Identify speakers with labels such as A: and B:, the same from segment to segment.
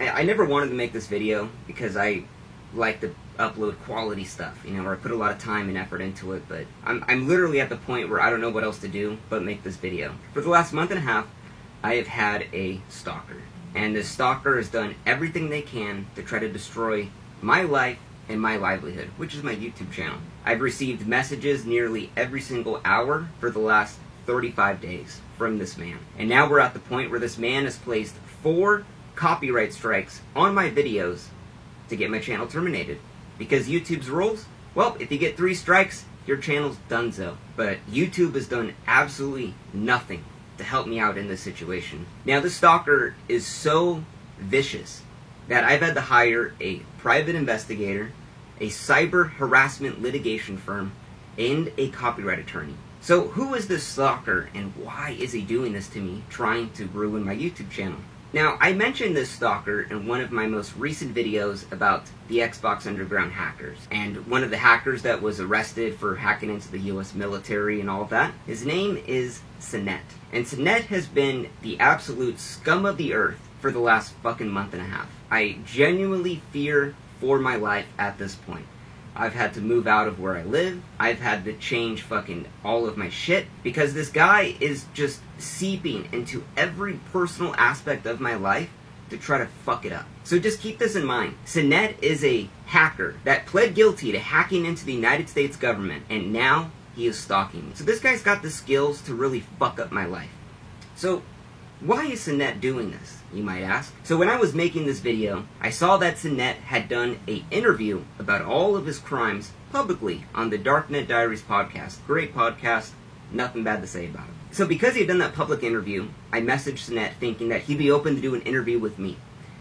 A: I, never wanted to make this video because I like to upload quality stuff, you know, where I put a lot of time and effort into it, but I'm, I'm literally at the point where I don't know what else to do but make this video. For the last month and a half, I have had a stalker. And this stalker has done everything they can to try to destroy my life and my livelihood, which is my YouTube channel. I've received messages nearly every single hour for the last 35 days from this man. And now we're at the point where this man has placed four copyright strikes on my videos to get my channel terminated. Because YouTube's rules, well, if you get three strikes, your channel's done donezo. But YouTube has done absolutely nothing to help me out in this situation. Now, this stalker is so vicious that I've had to hire a private investigator, a cyber harassment litigation firm, and a copyright attorney. So, who is this stalker and why is he doing this to me, trying to ruin my YouTube channel? Now, I mentioned this stalker in one of my most recent videos about the Xbox Underground hackers. And one of the hackers that was arrested for hacking into the US military and all that, his name is Sinet. And Sinet has been the absolute scum of the earth for the last fucking month and a half. I genuinely fear for my life at this point. I've had to move out of where I live. I've had to change fucking all of my shit because this guy is just seeping into every personal aspect of my life to try to fuck it up. So just keep this in mind. Sinet is a hacker that pled guilty to hacking into the United States government and now he is stalking me. So this guy's got the skills to really fuck up my life. So why is Sinet doing this, you might ask? So when I was making this video, I saw that Sinet had done a interview about all of his crimes publicly on the Darknet Diaries podcast. Great podcast, nothing bad to say about it. So because he had done that public interview, I messaged Sinet thinking that he'd be open to do an interview with me.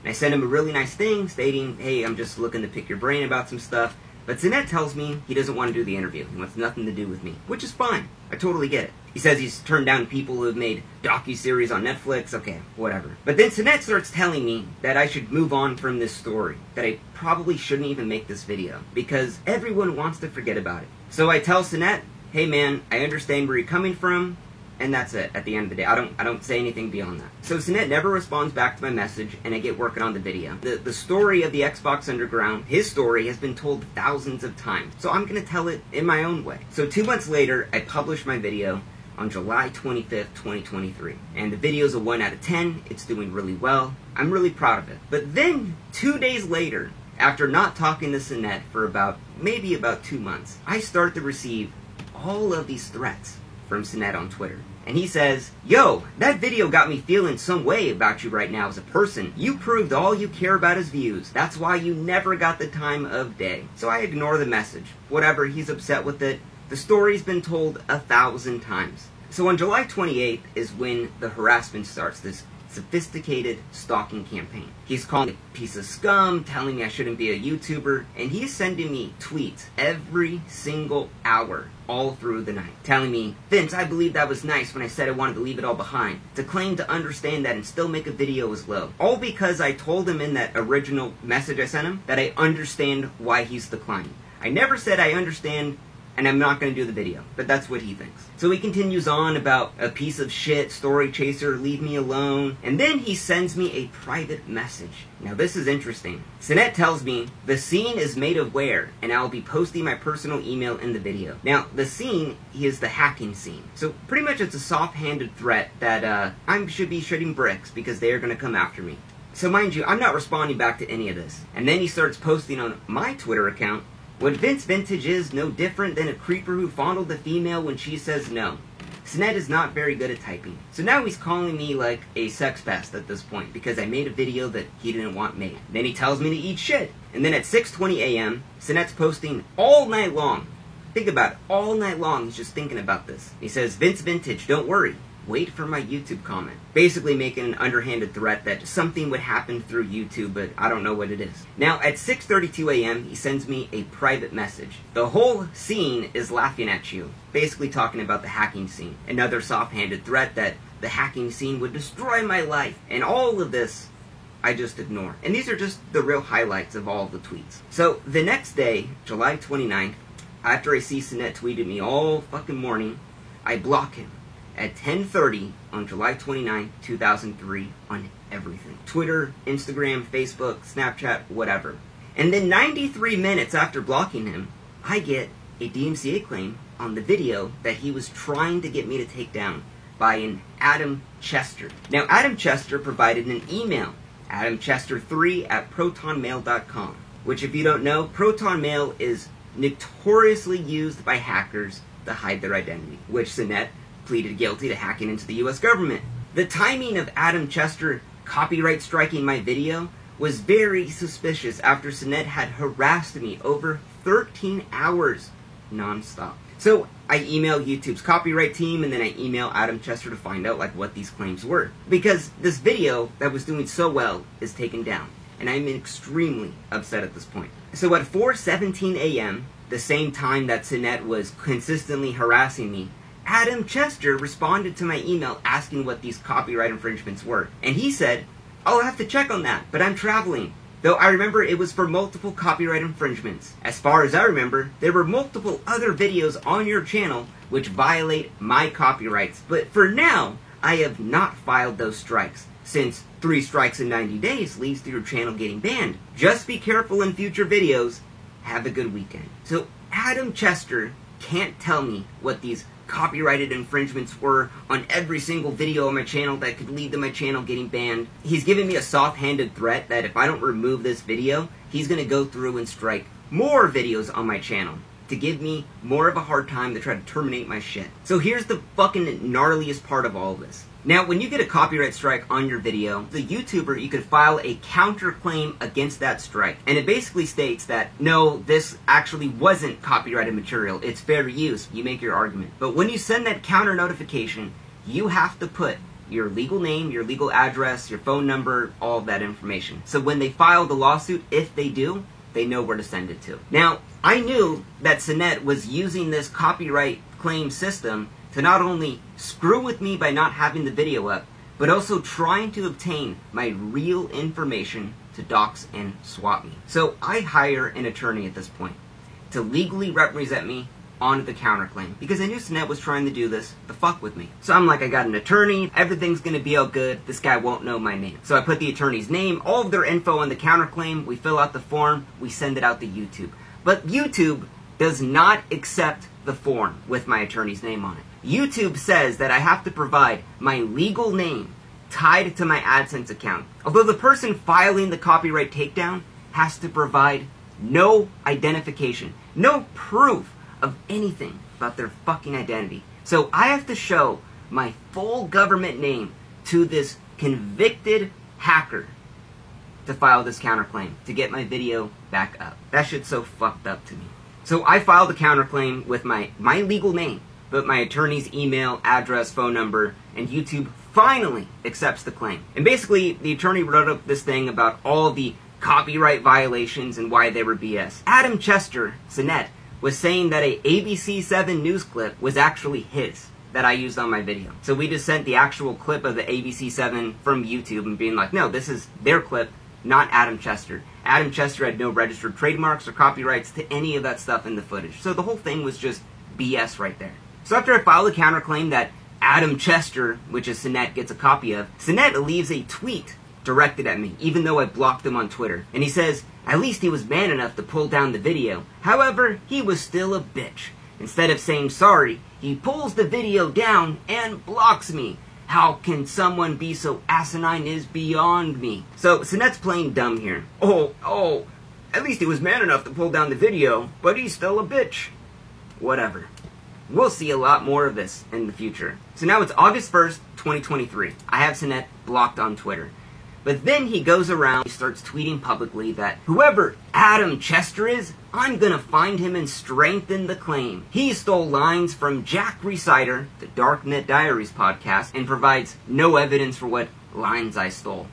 A: And I sent him a really nice thing stating, hey, I'm just looking to pick your brain about some stuff. But Sinet tells me he doesn't want to do the interview. He wants nothing to do with me, which is fine. I totally get it. He says he's turned down people who have made docu-series on Netflix. Okay, whatever. But then Sinet starts telling me that I should move on from this story. That I probably shouldn't even make this video. Because everyone wants to forget about it. So I tell Sinet, hey man, I understand where you're coming from and that's it at the end of the day. I don't I don't say anything beyond that. So Sinet never responds back to my message and I get working on the video. The the story of the Xbox Underground, his story has been told thousands of times. So I'm gonna tell it in my own way. So two months later I publish my video on July 25th, 2023. And the video's a 1 out of 10. It's doing really well. I'm really proud of it. But then, two days later, after not talking to Sinet for about, maybe about two months, I start to receive all of these threats from Sinet on Twitter. And he says, Yo, that video got me feeling some way about you right now as a person. You proved all you care about is views. That's why you never got the time of day. So I ignore the message. Whatever, he's upset with it. The story's been told a thousand times. So on July 28th is when the harassment starts, this sophisticated stalking campaign. He's calling me a piece of scum, telling me I shouldn't be a YouTuber, and he's sending me tweets every single hour all through the night, telling me, Vince, I believe that was nice when I said I wanted to leave it all behind. To claim to understand that and still make a video is low. All because I told him in that original message I sent him that I understand why he's declining. I never said I understand and I'm not going to do the video. But that's what he thinks. So he continues on about a piece of shit, story chaser, leave me alone. And then he sends me a private message. Now this is interesting. Sinet tells me, the scene is made of where, and I'll be posting my personal email in the video. Now, the scene is the hacking scene. So pretty much it's a soft-handed threat that uh, I should be shooting bricks because they are going to come after me. So mind you, I'm not responding back to any of this. And then he starts posting on my Twitter account what Vince Vintage is no different than a creeper who fondled the female when she says no. Sinet is not very good at typing. So now he's calling me like a sex pest at this point because I made a video that he didn't want made. Then he tells me to eat shit. And then at 6.20 a.m., Sinet's posting all night long. Think about it. All night long, he's just thinking about this. He says, Vince Vintage, don't worry wait for my YouTube comment. Basically making an underhanded threat that something would happen through YouTube, but I don't know what it is. Now, at 6.32 a.m., he sends me a private message. The whole scene is laughing at you, basically talking about the hacking scene. Another soft-handed threat that the hacking scene would destroy my life. And all of this I just ignore. And these are just the real highlights of all the tweets. So the next day, July 29th, after I see Sinet tweeted me all fucking morning, I block him at 10.30 on July 29, 2003 on everything. Twitter, Instagram, Facebook, Snapchat, whatever. And then 93 minutes after blocking him, I get a DMCA claim on the video that he was trying to get me to take down by an Adam Chester. Now, Adam Chester provided an email, adamchester3 at protonmail.com, which, if you don't know, Proton Mail is notoriously used by hackers to hide their identity, which Sinet pleaded guilty to hacking into the US government. The timing of Adam Chester copyright striking my video was very suspicious after Sinet had harassed me over 13 hours nonstop. So I email YouTube's copyright team and then I email Adam Chester to find out like what these claims were. Because this video that was doing so well is taken down. And I'm extremely upset at this point. So at 4.17 a.m., the same time that Sinet was consistently harassing me, Adam Chester responded to my email asking what these copyright infringements were. And he said, oh, I'll have to check on that, but I'm traveling. Though I remember it was for multiple copyright infringements. As far as I remember, there were multiple other videos on your channel which violate my copyrights. But for now, I have not filed those strikes, since 3 strikes in 90 days leads to your channel getting banned. Just be careful in future videos. Have a good weekend. So Adam Chester can't tell me what these copyrighted infringements were on every single video on my channel that could lead to my channel getting banned. He's giving me a soft-handed threat that if I don't remove this video, he's going to go through and strike more videos on my channel to give me more of a hard time to try to terminate my shit. So here's the fucking gnarliest part of all of this. Now, when you get a copyright strike on your video, the YouTuber, you could file a counterclaim against that strike. And it basically states that, no, this actually wasn't copyrighted material. It's fair use. You make your argument. But when you send that counter notification, you have to put your legal name, your legal address, your phone number, all of that information. So when they file the lawsuit, if they do, they know where to send it to. Now, I knew that Sinet was using this copyright claim system to not only screw with me by not having the video up, but also trying to obtain my real information to dox and swat me. So I hire an attorney at this point to legally represent me on the counterclaim because I knew Sinet was trying to do this to fuck with me. So I'm like, I got an attorney, everything's gonna be all good, this guy won't know my name. So I put the attorney's name, all of their info on the counterclaim, we fill out the form, we send it out to YouTube. But YouTube does not accept the form with my attorney's name on it. YouTube says that I have to provide my legal name tied to my AdSense account. Although the person filing the copyright takedown has to provide no identification, no proof of anything about their fucking identity. So I have to show my full government name to this convicted hacker to file this counterclaim to get my video back up. That shit's so fucked up to me. So I filed a counterclaim with my, my legal name but my attorney's email, address, phone number, and YouTube finally accepts the claim. And basically, the attorney wrote up this thing about all the copyright violations and why they were BS. Adam Chester, Sinet, was saying that a ABC7 news clip was actually his that I used on my video. So we just sent the actual clip of the ABC7 from YouTube and being like, no, this is their clip, not Adam Chester. Adam Chester had no registered trademarks or copyrights to any of that stuff in the footage. So the whole thing was just BS right there. So after I file the counterclaim that Adam Chester, which is Sinet, gets a copy of, Sinet leaves a tweet directed at me, even though I blocked him on Twitter. And he says, at least he was man enough to pull down the video. However, he was still a bitch. Instead of saying sorry, he pulls the video down and blocks me. How can someone be so asinine is beyond me. So, Sinet's playing dumb here. Oh, oh, at least he was man enough to pull down the video, but he's still a bitch. Whatever. We'll see a lot more of this in the future. So now it's August 1st, 2023. I have Sinet blocked on Twitter. But then he goes around, he starts tweeting publicly that whoever Adam Chester is, I'm gonna find him and strengthen the claim. He stole lines from Jack Rhysider, the Darknet Diaries podcast, and provides no evidence for what lines I stole.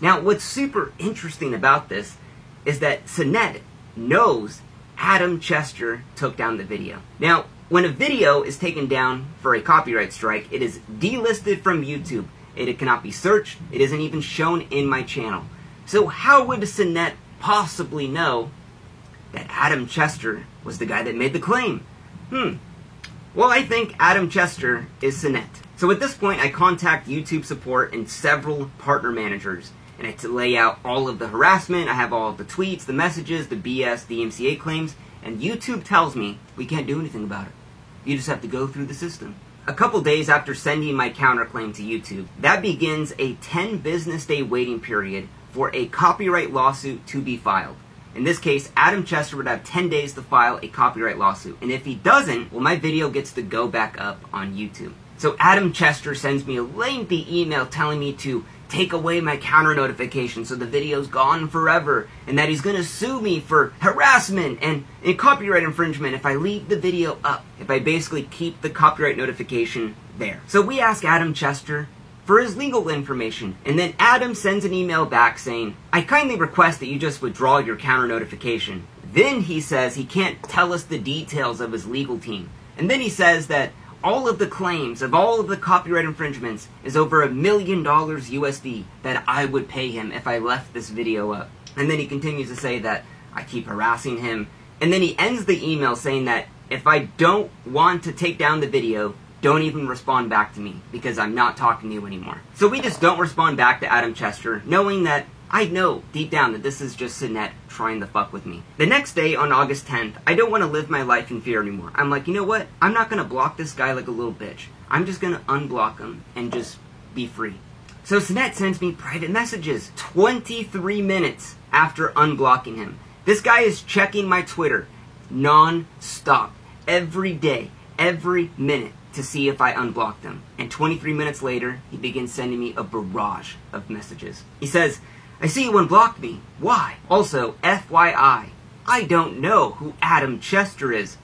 A: Now, what's super interesting about this is that Sinet knows Adam Chester took down the video. Now, when a video is taken down for a copyright strike, it is delisted from YouTube. It cannot be searched. It isn't even shown in my channel. So how would Sinet possibly know that Adam Chester was the guy that made the claim? Hmm. Well, I think Adam Chester is Sinet. So at this point, I contact YouTube support and several partner managers, and I lay out all of the harassment. I have all of the tweets, the messages, the BS, the DMCA claims, and YouTube tells me we can't do anything about it. You just have to go through the system. A couple days after sending my counterclaim to YouTube, that begins a 10 business day waiting period for a copyright lawsuit to be filed. In this case, Adam Chester would have 10 days to file a copyright lawsuit. And if he doesn't, well, my video gets to go back up on YouTube. So Adam Chester sends me a lengthy email telling me to take away my counter notification so the video's gone forever and that he's to sue me for harassment and, and copyright infringement if I leave the video up, if I basically keep the copyright notification there. So we ask Adam Chester for his legal information. And then Adam sends an email back saying, I kindly request that you just withdraw your counter notification. Then he says he can't tell us the details of his legal team. And then he says that all of the claims of all of the copyright infringements is over a million dollars USD that I would pay him if I left this video up. And then he continues to say that I keep harassing him. And then he ends the email saying that if I don't want to take down the video, don't even respond back to me because I'm not talking to you anymore. So we just don't respond back to Adam Chester, knowing that I know deep down that this is just Sinette trying to fuck with me. The next day, on August 10th, I don't want to live my life in fear anymore. I'm like, you know what? I'm not going to block this guy like a little bitch. I'm just going to unblock him and just be free. So Sinette sends me private messages 23 minutes after unblocking him. This guy is checking my Twitter non-stop, every day, every minute to see if I unblocked him. And 23 minutes later, he begins sending me a barrage of messages. He says, I see you unblocked me. Why? Also, FYI, I don't know who Adam Chester is.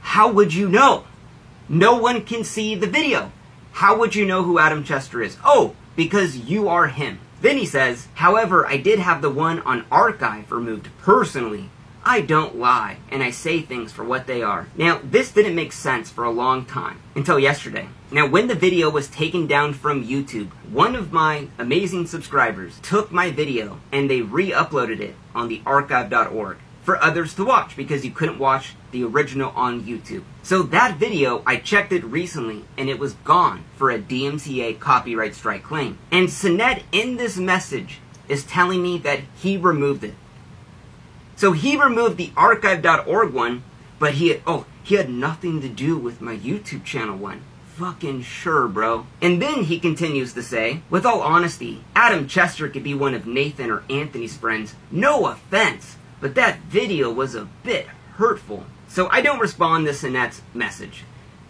A: How would you know? No one can see the video. How would you know who Adam Chester is? Oh, because you are him. Then he says, however, I did have the one on archive removed personally I don't lie, and I say things for what they are. Now, this didn't make sense for a long time, until yesterday. Now, when the video was taken down from YouTube, one of my amazing subscribers took my video and they re-uploaded it on the archive.org for others to watch because you couldn't watch the original on YouTube. So that video, I checked it recently and it was gone for a DMCA copyright strike claim. And Sinette in this message is telling me that he removed it. So he removed the archive.org one, but he had, oh, he had nothing to do with my YouTube channel one. Fucking sure, bro. And then he continues to say, with all honesty, Adam Chester could be one of Nathan or Anthony's friends. No offense, but that video was a bit hurtful. So I don't respond to Sinette's message.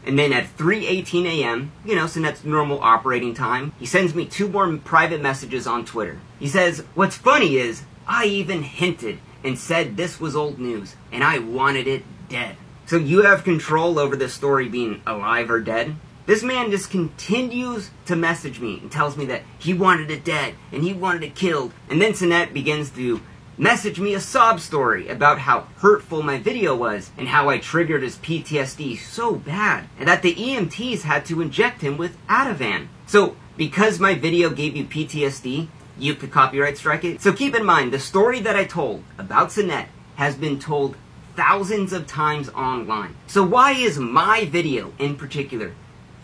A: And then at 3.18 a.m., you know, Sinette's normal operating time, he sends me two more private messages on Twitter. He says, what's funny is, I even hinted and said this was old news, and I wanted it dead. So you have control over this story being alive or dead? This man just continues to message me and tells me that he wanted it dead and he wanted it killed. And then Sinette begins to message me a sob story about how hurtful my video was and how I triggered his PTSD so bad and that the EMTs had to inject him with Ativan. So because my video gave you PTSD, you could copyright strike it. So keep in mind, the story that I told about Sinette has been told thousands of times online. So why is my video in particular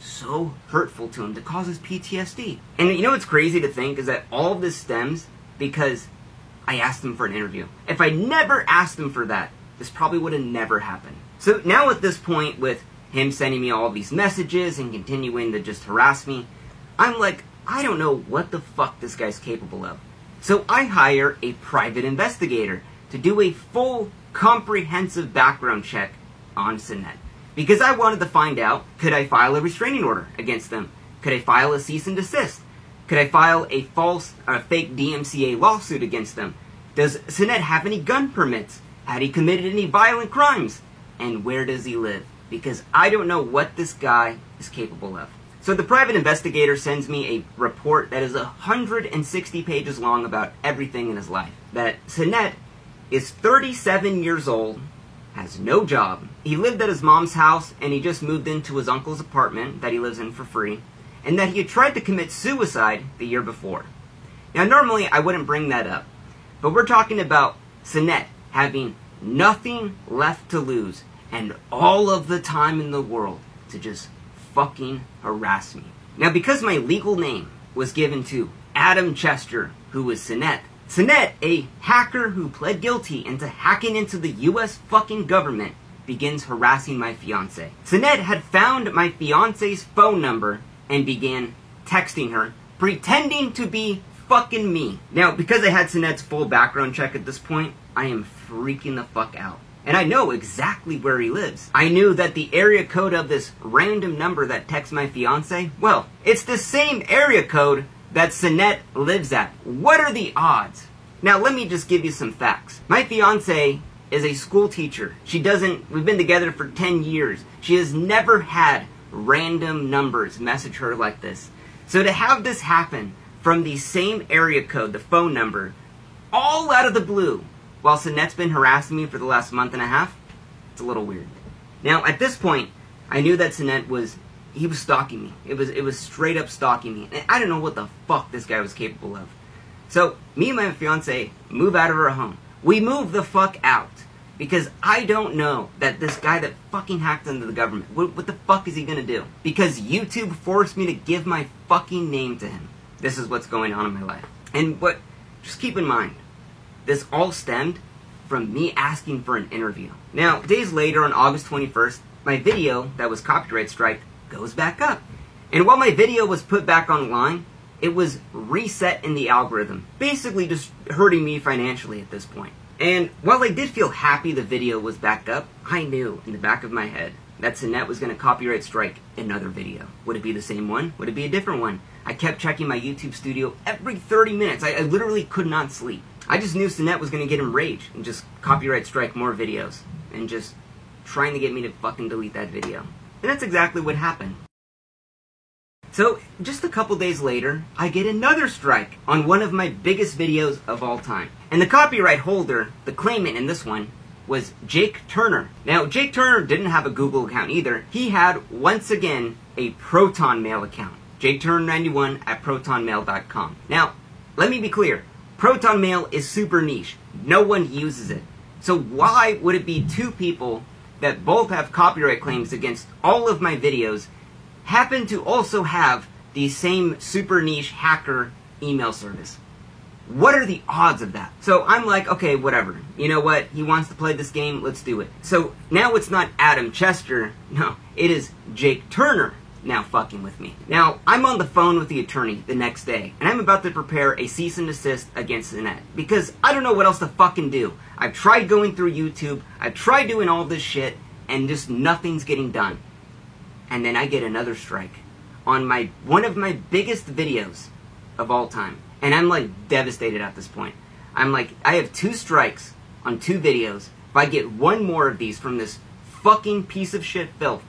A: so hurtful to him to causes PTSD? And you know what's crazy to think is that all of this stems because I asked him for an interview. If I never asked him for that, this probably would have never happened. So now at this point with him sending me all these messages and continuing to just harass me, I'm like, I don't know what the fuck this guy's capable of. So I hire a private investigator to do a full, comprehensive background check on Sinette. Because I wanted to find out, could I file a restraining order against them? Could I file a cease and desist? Could I file a false or fake DMCA lawsuit against them? Does Sinette have any gun permits? Had he committed any violent crimes? And where does he live? Because I don't know what this guy is capable of. So the private investigator sends me a report that is 160 pages long about everything in his life. That Sinette is 37 years old, has no job. He lived at his mom's house and he just moved into his uncle's apartment that he lives in for free. And that he had tried to commit suicide the year before. Now normally I wouldn't bring that up. But we're talking about Sinette having nothing left to lose and all of the time in the world to just fucking harass me. Now, because my legal name was given to Adam Chester, who was Sinet, Sinet, a hacker who pled guilty into hacking into the US fucking government, begins harassing my fiance. Sinet had found my fiance's phone number and began texting her, pretending to be fucking me. Now, because I had Sinet's full background check at this point, I am freaking the fuck out. And I know exactly where he lives. I knew that the area code of this random number that texts my fiance, well, it's the same area code that Sinette lives at. What are the odds? Now, let me just give you some facts. My fiance is a school teacher. She doesn't, we've been together for 10 years. She has never had random numbers message her like this. So to have this happen from the same area code, the phone number, all out of the blue, while Sinette's been harassing me for the last month and a half, it's a little weird. Now, at this point, I knew that Sinet was he was stalking me. It was it was straight up stalking me. And I don't know what the fuck this guy was capable of. So me and my fiance move out of our home. We move the fuck out because I don't know that this guy that fucking hacked into the government. What, what the fuck is he gonna do? Because YouTube forced me to give my fucking name to him. This is what's going on in my life. And what? Just keep in mind, this all stemmed from me asking for an interview. Now, days later, on August 21st, my video that was copyright striked goes back up. And while my video was put back online, it was reset in the algorithm, basically just hurting me financially at this point. And while I did feel happy the video was back up, I knew in the back of my head that Sinette was going to copyright strike another video. Would it be the same one? Would it be a different one? I kept checking my YouTube studio every 30 minutes. I, I literally could not sleep. I just knew Sinet was going to get enraged and just copyright strike more videos and just trying to get me to fucking delete that video. And that's exactly what happened. So, just a couple days later, I get another strike on one of my biggest videos of all time. And the copyright holder, the claimant in this one, was Jake Turner. Now, Jake Turner didn't have a Google account either. He had, once again, a Proton Mail account. Jake Turner 91 at protonmail.com. Now, let me be clear. Proton Mail is super niche. No one uses it. So why would it be two people that both have copyright claims against all of my videos happen to also have the same super niche hacker email service. What are the odds of that? So I'm like, okay, whatever. You know what? He wants to play this game, let's do it. So now it's not Adam Chester, no, it is Jake Turner now fucking with me. Now, I'm on the phone with the attorney the next day, and I'm about to prepare a cease and desist against Sinette because I don't know what else to fucking do. I've tried going through YouTube, I've tried doing all this shit, and just nothing's getting done. And then I get another strike on my one of my biggest videos of all time. And I'm like devastated at this point. I'm like, I have two strikes on two videos. If I get one more of these from this fucking piece of shit filth,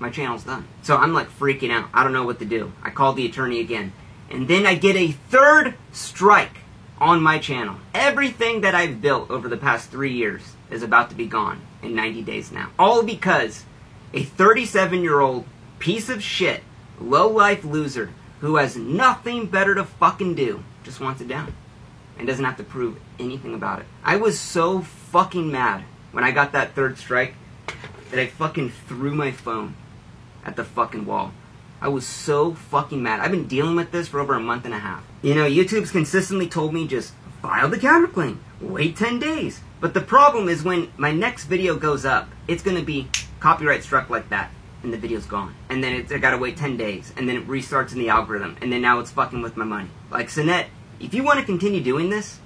A: my channel's done. So I'm like freaking out. I don't know what to do. I called the attorney again. And then I get a third strike on my channel. Everything that I've built over the past three years is about to be gone in 90 days now. All because a 37 year old piece of shit, low life loser who has nothing better to fucking do just wants it down and doesn't have to prove anything about it. I was so fucking mad when I got that third strike that I fucking threw my phone at the fucking wall. I was so fucking mad. I've been dealing with this for over a month and a half. You know, YouTube's consistently told me just file the counterclaim, wait 10 days. But the problem is when my next video goes up, it's gonna be copyright struck like that, and the video's gone. And then it's, I gotta wait 10 days, and then it restarts in the algorithm, and then now it's fucking with my money. Like, Sinette, if you wanna continue doing this,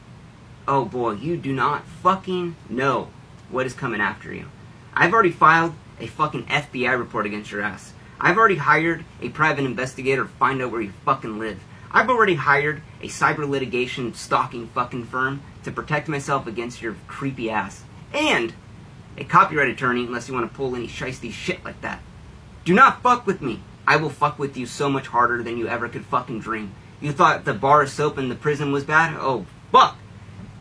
A: oh boy, you do not fucking know what is coming after you. I've already filed a fucking FBI report against your ass. I've already hired a private investigator to find out where you fucking live. I've already hired a cyber litigation stalking fucking firm to protect myself against your creepy ass. And a copyright attorney unless you want to pull any shisty shit like that. Do not fuck with me. I will fuck with you so much harder than you ever could fucking dream. You thought the bar of soap in the prison was bad? Oh, fuck!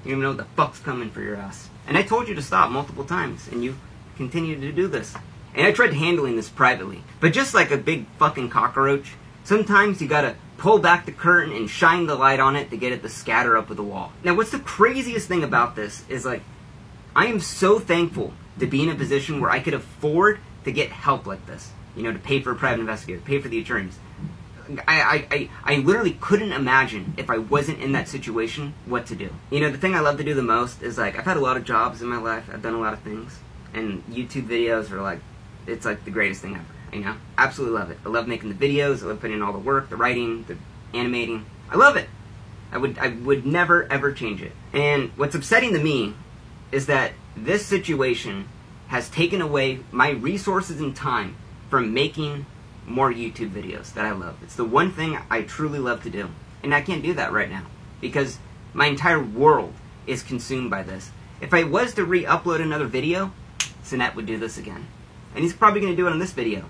A: You know the fuck's coming for your ass. And I told you to stop multiple times, and you continue to do this. And I tried handling this privately. But just like a big fucking cockroach, sometimes you gotta pull back the curtain and shine the light on it to get it to scatter up with the wall. Now, what's the craziest thing about this is like, I am so thankful to be in a position where I could afford to get help like this. You know, to pay for a private investigator, pay for the attorneys. I, I, I, I literally couldn't imagine if I wasn't in that situation what to do. You know, the thing I love to do the most is like I've had a lot of jobs in my life. I've done a lot of things, and YouTube videos are like it's like the greatest thing ever. You know, absolutely love it. I love making the videos. I love putting in all the work, the writing, the animating. I love it. I would I would never ever change it. And what's upsetting to me is that this situation has taken away my resources and time from making more YouTube videos that I love. It's the one thing I truly love to do. And I can't do that right now because my entire world is consumed by this. If I was to re-upload another video, Sinet would do this again. And he's probably going to do it on this video.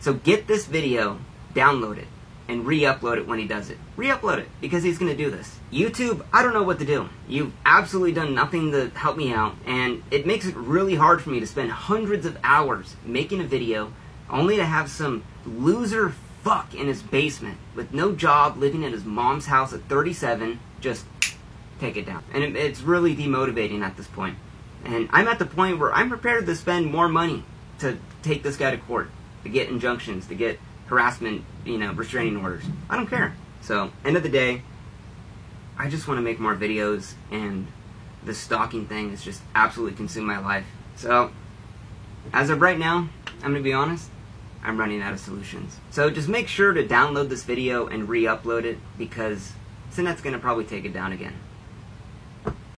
A: So get this video, download it, and re-upload it when he does it. Re-upload it, because he's going to do this. YouTube, I don't know what to do. You've absolutely done nothing to help me out, and it makes it really hard for me to spend hundreds of hours making a video, only to have some loser fuck in his basement with no job, living at his mom's house at 37, just take it down. And it, it's really demotivating at this point. And I'm at the point where I'm prepared to spend more money to take this guy to court, to get injunctions, to get harassment, you know, restraining orders. I don't care. So, end of the day, I just want to make more videos, and the stalking thing has just absolutely consumed my life. So, as of right now, I'm going to be honest, I'm running out of solutions. So just make sure to download this video and re-upload it because Sinet's going to probably take it down again.